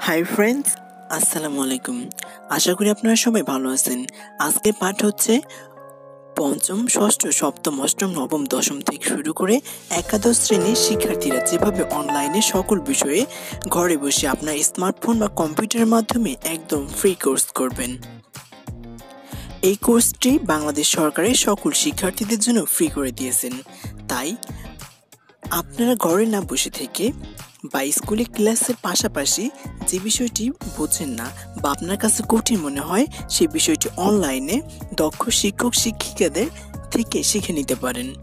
Hi friends আসসালামু আলাইকুম আশা করি আপনারা সবাই ভালো আছেন। আজকের পাঠ হচ্ছে পঞ্চম, ষষ্ঠ, সপ্তম, অষ্টম, নবম, দশম থেকে শুরু করে একাদশ শ্রেণির শিক্ষার্থীরা যেভাবে অনলাইনে সকল বিষয়ে ঘরে বসে আপনার স্মার্টফোন বা কম্পিউটারের মাধ্যমে একদম ফ্রি কোর্স করবেন। এই কোর্সটি বাংলাদেশ সরকারের সকল শিক্ষার্থীদের জন্য ফ্রি করে দিয়েছেন। তাই আপনারা ঘরে না বসে থেকে বা স্কুলে ক্লাসের পাশাপাশি যে বিষয়টি বোঝেন না বা আপনার কাছে কঠিন মনে হয় সেই বিষয়টি অনলাইনে দক্ষ শিক্ষক, শিক্ষিকাদের থেকে শিখে নিতে পারেন।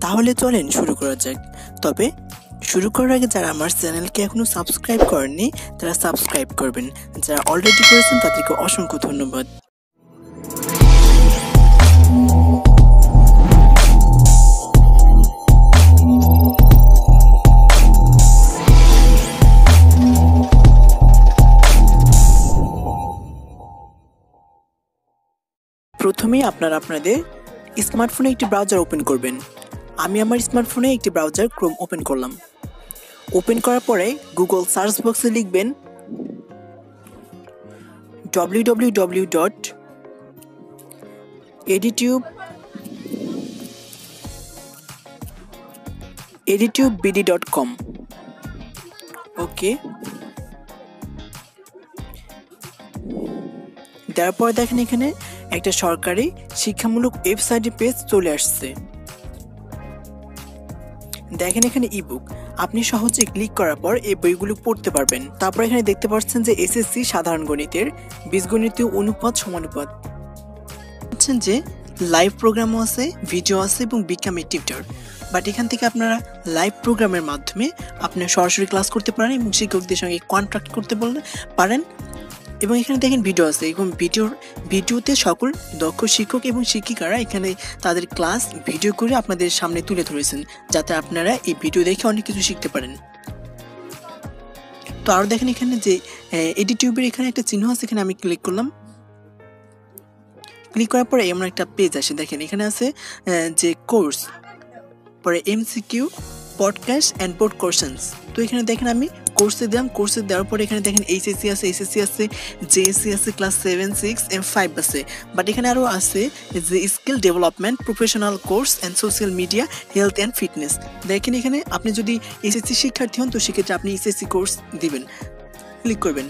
তাহলে চলেন শুরু করা যাক। তবে শুরু করার আগে যারা আমার চ্যানেলকে এখনও সাবস্ক্রাইব করেননি, তারা সাবস্ক্রাইব করবেন। যারা অলরেডি করেছেন, তাদেরকে অসংখ্য ধন্যবাদ। প্রথমেই আপনারা আপনাদের স্মার্টফোনে একটি ব্রাউজার ওপেন করবেন। আমি আমার স্মার্টফোনে একটি ব্রাউজার ক্রোম ওপেন করলাম। ওপেন করার পরে গুগল সার্চ বক্সে লিখবেন W W W dot এডিটিউব এডিটিউব BD dot com okay দেওয়ার পর দেখেন এখানে একটা সরকারি শিক্ষামূলক ওয়েবসাইটে পেজ চলে আসছে। দেখেন এখানে ইবুক আপনি সহজে ক্লিক করার পর এই বইগুলো পড়তে পারবেন। তারপর এখানে দেখতে পাচ্ছেন যে এসএসসি সাধারণ গণিতের বীজগণিতীয় অনুপাত সমানুপাত। হচ্ছেন যে লাইভ প্রোগ্রামও আছে ভিডিও আছে এবং বিজ্ঞানের টিউটর বাট এখান থেকে আপনারা লাইভ প্রোগ্রামের মাধ্যমে আপনার সরাসরি ক্লাস করতে পারেন এবং শিক্ষকদের সঙ্গে কন্ট্রাক্ট করতে পারেন। এবং এখানে দেখেন ভিডিও আছে। এবং ভিডিওর ভিডিওতে সকল দক্ষ শিক্ষক এবং শিক্ষিকারা এখানে তাদের ক্লাস ভিডিও করে আপনাদের সামনে তুলে ধরেছেন, যাতে আপনারা এই ভিডিও দেখে অনেক কিছু শিখতে পারেন। তো আরও দেখেন এখানে যে এডিটিউবের এখানে একটা চিহ্ন আছে, এখানে আমি ক্লিক করলাম। ক্লিক করার পরে এমন একটা পেজ আসে। দেখেন এখানে আছে যে কোর্স পরে MCQ podcast and board questions তো এখানে দেখেন আমি কোর্সে দিলাম কোর্সে দেওয়ার পরে এখানে দেখেন এইচএসসি আছে এসএসসি আছে জেএসসি আছে ক্লাস সেভেন সিক্স এম ফাইভ আছে। বাট এখানে আরও আছে যে skill development professional course and social media health and fitness দেখেন এখানে আপনি যদি এসএসসি শিক্ষার্থী হন, তো সেক্ষেত্রে আপনি এসএসসি কোর্স দিবেন। ক্লিক করবেন।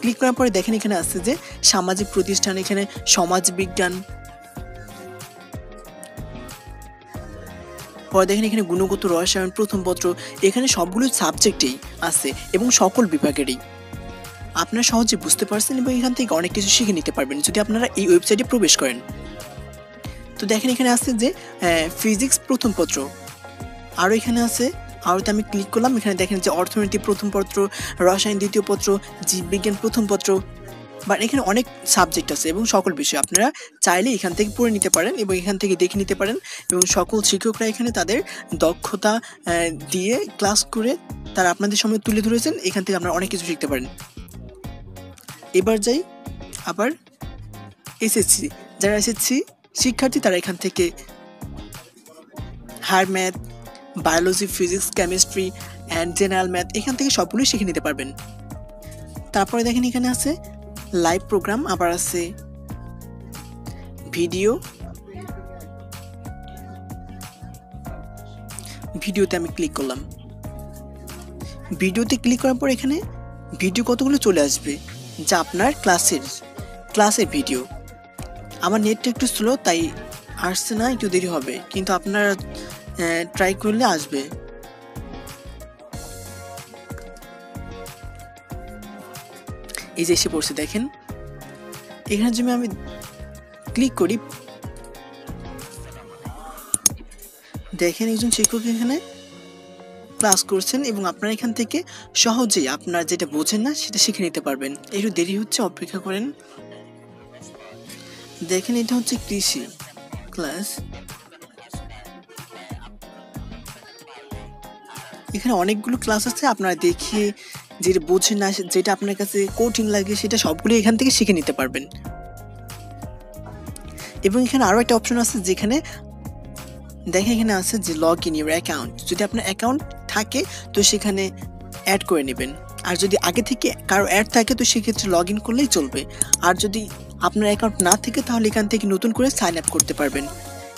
ক্লিক করার পরে দেখেন এখানে আছে যে সামাজিক প্রতিষ্ঠান, এখানে সমাজ বিজ্ঞান পরে দেখেন এখানে গুণগত রসায়ন প্রথম পত্র, এখানে সবগুলো সাবজেক্টেই আছে এবং সকল বিভাগেরই। আপনারা সহজে বুঝতে পারছেন এবং এখান থেকে অনেক কিছু শিখে নিতে পারবেন যদি আপনারা এই ওয়েবসাইটে প্রবেশ করেন। তো দেখেন এখানে আছে যে ফিজিক্স প্রথম পত্র। আরও এখানে আছে আরোতে আমি ক্লিক করলাম। এখানে দেখেন যে অর্থনীতি প্রথম পত্র, রসায়ন দ্বিতীয় পত্র, জীববিজ্ঞান প্রথম পত্র বাট এখানে অনেক সাবজেক্ট আছে এবং সকল বিষয়। আপনারা চাইলে এখান থেকে পড়ে নিতে পারেন এবং এখান থেকে দেখে নিতে পারেন এবং সকল শিক্ষকরা এখানে তাদের দক্ষতা দিয়ে ক্লাস করে তারা আপনাদের সময় তুলে ধরেছেন। এখান থেকে আপনারা অনেক কিছু শিখতে পারেন। এবার যাই আবার এসএসসি যারা এসএসসি শিক্ষার্থী তারা এখান থেকে higher math biology physics chemistry and general math এখান থেকে সবগুলোই শিখে নিতে পারবেন। তারপরে দেখেন এখানে আছে লাইভ প্রোগ্রাম আবার আছে। ভিডিও ভিডিওতে আমি ক্লিক করলাম। ভিডিওতে ক্লিক করার পর এখানে ভিডিও কতগুলো চলে আসবে? যা আপনার ক্লাসের ক্লাসের ভিডিও আমার নেটটা একটু স্লো তাই আসছে না, একটু দেরি হবে। কিন্তু আপনারা ট্রাই করলে আসবে। এই যে এসে পড়ছে, দেখেন। এখানে যদি আমি ক্লিক করি। দেখেন একজন শিক্ষক এখানে ক্লাস করছেন এবং আপনারা এখান থেকে সহজেই আপনার যেটা বোঝেন না, সেটা শিখে নিতে পারবেন। একটু দেরি হচ্ছে, অপেক্ষা করেন। দেখেন, এটা হচ্ছে কৃষি ক্লাস এখানে অনেকগুলো ক্লাস আছে, আপনারা দেখে যেটা বোঝেন না, যেটা আপনার কাছে কঠিন লাগে সেটা সবগুলো এখান থেকে শিখে নিতে পারবেন। এবং এখানে আরও একটা অপশন আছে যেখানে দেখে এখানে আছে যে লগ ইন ইউর অ্যাকাউন্ট যদি আপনার অ্যাকাউন্ট থাকে, তো সেখানে অ্যাড করে নেবেন। আর যদি আগে থেকে কারও অ্যাড থাকে, তো সেক্ষেত্রে লগ ইন করলেই চলবে। আর যদি আপনার অ্যাকাউন্ট না থাকে, তাহলে এখান থেকে নতুন করে সাইন আপ করতে পারবেন।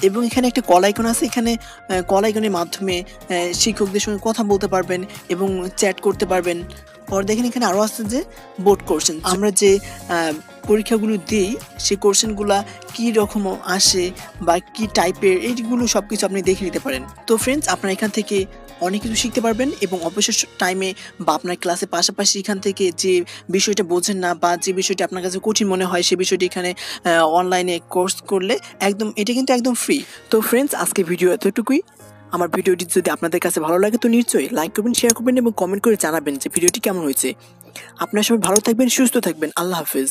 এবং এখানে একটা কল আইকন আছে। এখানে কল আইকনের মাধ্যমে শিক্ষকদের সঙ্গে কথা বলতে পারবেন এবং চ্যাট করতে পারবেন। পর দেখেন এখানে আরও আছে যে বোর্ড কোশ্চেন আমরা যে পরীক্ষাগুলো দিই সেই কোশ্চেনগুলো কী রকম আসে বা কী টাইপের এইগুলো সব কিছু আপনি দেখে নিতে পারেন। তো ফ্রেন্ডস আপনারা এখান থেকে অনেক কিছু শিখতে পারবেন এবং অবসর টাইমে বা আপনার ক্লাসের পাশাপাশি এখান থেকে যে বিষয়টা বোঝেন না বা যে বিষয়টি আপনার কাছে কঠিন মনে হয় সে বিষয়টি এখানে অনলাইনে কোর্স করলে একদম, এটা কিন্তু একদম ফ্রি তো ফ্রেন্ডস আজকে ভিডিও এতটুকুই। আমার ভিডিওটি যদি আপনাদের কাছে ভালো লাগে, তো নিশ্চয়ই লাইক করবেন শেয়ার করবেন এবং কমেন্ট করে জানাবেন যে ভিডিওটি কেমন হয়েছে। আপনার সবাই ভালো থাকবেন, সুস্থ থাকবেন। আল্লাহ হাফেজ।